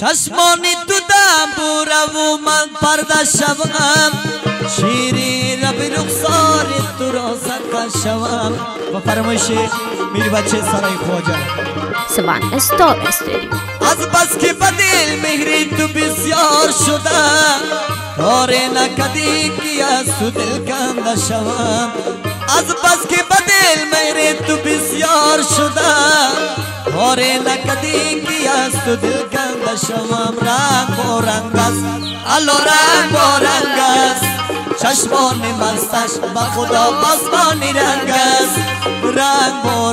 چشمانی تو دم بورم و من پرده شوم. شیری رب رخسار تو را سرکن شوم. و فرمایش میری بچه سرای خواجه. سوان استار استودیو از بس که بدل مهری تو بسیار شده. کار نکدی که از تو دل کنده شوم. از بس که بدل مهری تو بسیار شده. کار نکدی تو دل کنده شوم رنگ است الو رنگ است چشمان مستش با خدا آسمانی رنگ است رنگ و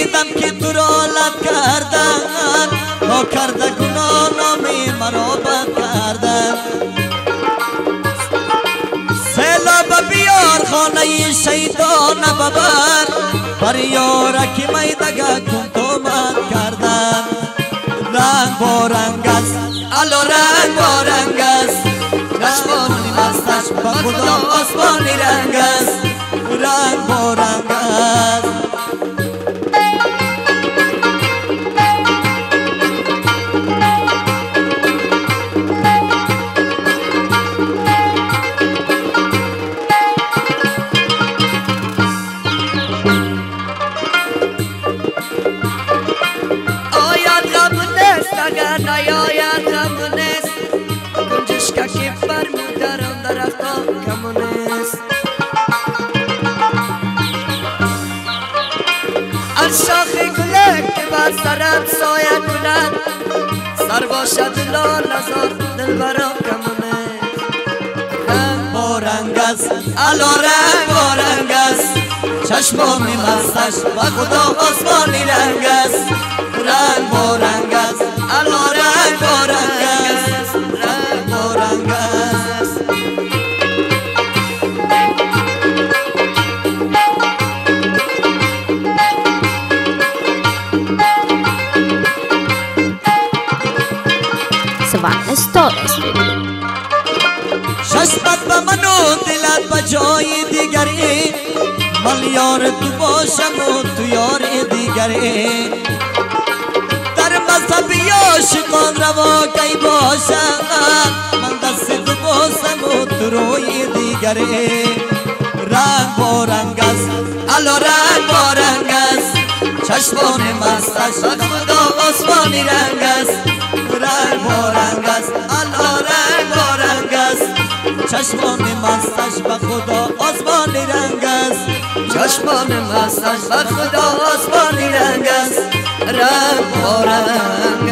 نشنیدم که تو را لب کردن. ها کرده گناه نامی مرا بد کردن سیلاب بیار خانه شیطان ببر. بر یارکی میدگه کن تو من کردن رنگ و رنگ است. الو رنگ و رنگ است. چشمانی مستش با خدا آسمانی رنگ است. رنگ و رنگ است. از شاخ گله که بر سرم سایه کند سر باشد لال ازار دل برام کم نیست رنگ و رنگ است الو رنگ و رنگ است. چشمان مستش و خدا آسمانی رنگ است. استار استودیو چشمت به من و دلت به جای دیگری من یار تو باشم و تو یار دیگری در مذهب عاشقان روا کی باشم من دست تو باسم و تو روی دیگری رنگ و رنگ است الو رنگ و رنگ است چشمان مستش از خدا آسمانی رنگ است رنگ و رنگ چشمان مستش به خدا آسمانی رنگ است. چشمان مستش بر خدا آسمانی رنگ است. رنگ و رنگ